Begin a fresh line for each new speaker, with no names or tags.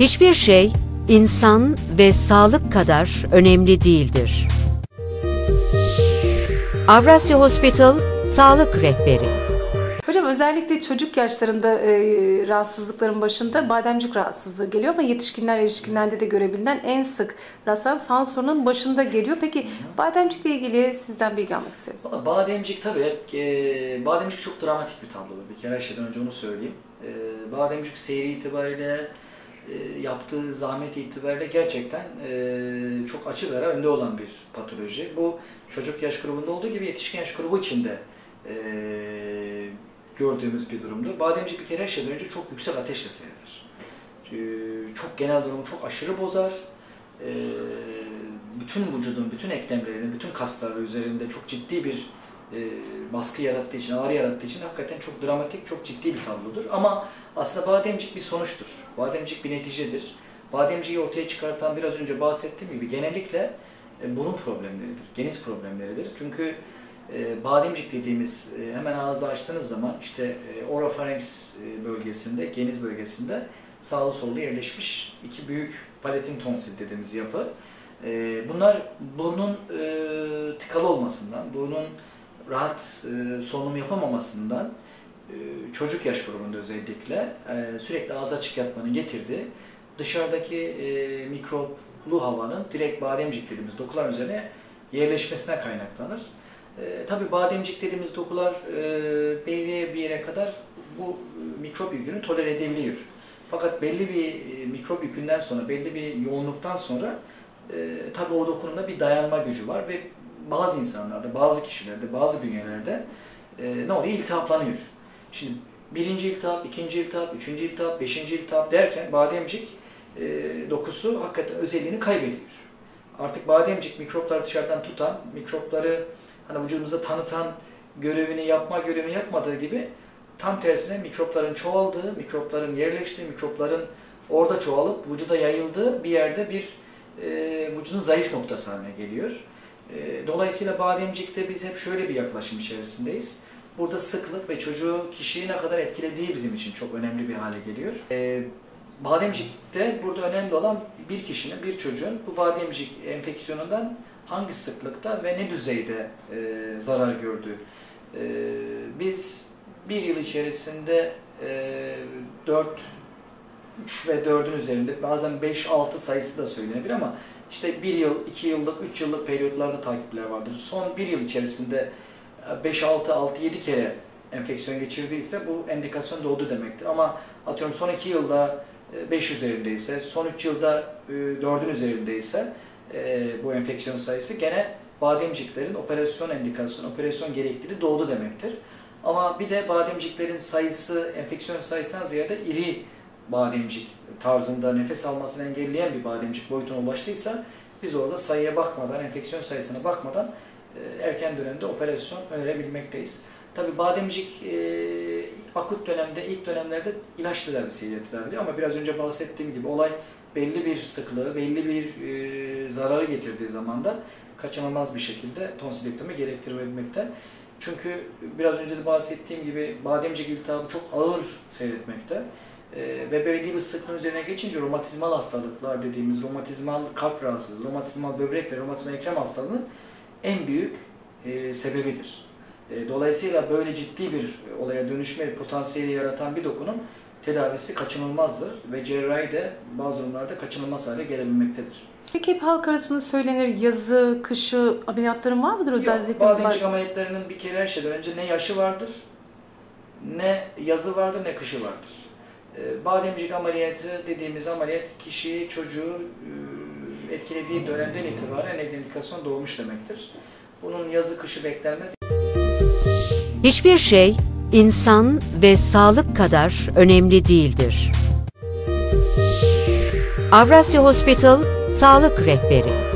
Hiçbir şey insan ve sağlık kadar önemli değildir. Avrasya Hospital Sağlık Rehberi
Hocam özellikle çocuk yaşlarında e, rahatsızlıkların başında bademcik rahatsızlığı geliyor ama yetişkinler erişkinlerde de görebilen en sık rastlanan sağlık sorununun başında geliyor. Peki bademcikle ilgili sizden bilgi almak isteriz.
Valla bademcik tabii, e, bademcik çok dramatik bir tablo. Bir kere her şeyden önce onu söyleyeyim. E, bademcik seyri itibariyle, e, yaptığı zahmet itibariyle gerçekten e, çok açık ara önde olan bir patoloji. Bu çocuk yaş grubunda olduğu gibi yetişkin yaş grubu içinde e, gördüğümüz bir durumdur. Bademcik bir kere her şeyden önce çok yüksek ateşle seyreder. E, çok genel durumu çok aşırı bozar. Bütün vücudun, bütün eklemlerinin, bütün kasları üzerinde çok ciddi bir e, baskı yarattığı için, ağrı yarattığı için hakikaten çok dramatik, çok ciddi bir tablodur. Ama aslında bademcik bir sonuçtur. Bademcik bir neticedir. Bademciği ortaya çıkartan biraz önce bahsettiğim gibi genellikle e, burun problemleridir, geniz problemleridir. Çünkü e, bademcik dediğimiz e, hemen ağızda açtığınız zaman işte e, orofarenks e, bölgesinde, geniz bölgesinde sağlı sollu yerleşmiş iki büyük palatin tonsil dediğimiz yapı. Bunlar burnun tıkalı olmasından, burnun rahat e, solunum yapamamasından e, çocuk yaş grubunda özellikle e, sürekli ağız açık yatmanın getirdiği dışarıdaki e, mikroplu havanın direkt bademcik dediğimiz dokular üzerine yerleşmesine kaynaklanır. E, tabii bademcik dediğimiz dokular e, belli bir yere kadar bu e, mikrop yükünü tolere edebiliyor. Fakat belli bir e, mikrop yükünden sonra, belli bir yoğunluktan sonra e, tabii o dokunumda bir dayanma gücü var ve bazı insanlarda, bazı kişilerde, bazı bünyelerde e, ne oluyor? İltihaplanıyor. Şimdi birinci iltihap, ikinci iltihap, üçüncü iltihap, beşinci iltihap derken bademcik e, dokusu hakikaten özelliğini kaybediyor. Artık bademcik mikropları dışarıdan tutan, mikropları hani vücudumuza tanıtan görevini yapma görevini yapmadığı gibi tam tersine mikropların çoğaldığı, mikropların yerleştiği, mikropların orada çoğalıp vücuda yayıldığı bir yerde bir e, vücudun zayıf noktası haline geliyor. E, dolayısıyla bademcikte biz hep şöyle bir yaklaşım içerisindeyiz. Burada sıklık ve çocuğu kişiyi ne kadar etkilediği bizim için çok önemli bir hale geliyor. E, bademcikte burada önemli olan bir kişinin, bir çocuğun bu bademcik enfeksiyonundan hangi sıklıkta ve ne düzeyde e, zarar gördüğü. E, biz bir yıl içerisinde e, 4, 3 ve 4'ün üzerinde bazen 5-6 sayısı da söylenebilir ama işte 1 yıl, 2 yıllık, 3 yıllık periyotlarda takipler vardır. Son 1 yıl içerisinde 5, 6, 6, 7 kere enfeksiyon geçirdiyse bu endikasyon doğdu demektir. Ama atıyorum son 2 yılda 5 üzerindeyse, son 3 yılda 4'ün üzerindeyse e, bu enfeksiyon sayısı gene bademciklerin operasyon endikasyonu, operasyon gerekliliği doğdu demektir. Ama bir de bademciklerin sayısı enfeksiyon sayısından ziyade iri bademcik tarzında nefes almasını engelleyen bir bademcik boyutuna ulaştıysa biz orada sayıya bakmadan, enfeksiyon sayısına bakmadan e, erken dönemde operasyon önerebilmekteyiz. Tabi bademcik e, akut dönemde, ilk dönemlerde ilaç tedavisiyle tedavi ama biraz önce bahsettiğim gibi olay belli bir sıklığı, belli bir e, zararı getirdiği zaman da kaçınılmaz bir şekilde tonsilektomi gerektirebilmekte. Çünkü biraz önce de bahsettiğim gibi bademcik iltihabı çok ağır seyretmekte. E, ve belli bir sıklığın üzerine geçince romatizmal hastalıklar dediğimiz romatizmal kalp rahatsızlığı, romatizmal böbrek ve romatizmal ekrem hastalığının en büyük e, sebebidir. E, dolayısıyla böyle ciddi bir olaya dönüşme potansiyeli yaratan bir dokunun tedavisi kaçınılmazdır ve cerrahi de bazı durumlarda kaçınılmaz hale gelebilmektedir.
Peki hep halk arasında söylenir yazı, kışı ameliyatların var mıdır özellikle?
Yok, bademcik ameliyatlarının bir kere her şeyden önce ne yaşı vardır, ne yazı vardır, ne kışı vardır. Ee, bademcik ameliyatı dediğimiz ameliyat kişiyi, çocuğu e, etkilediği dönemden itibaren indikasyon doğmuş demektir. Bunun yazı kışı beklenmez.
Hiçbir şey insan ve sağlık kadar önemli değildir. Avrasya Hospital Sağlık Rehberi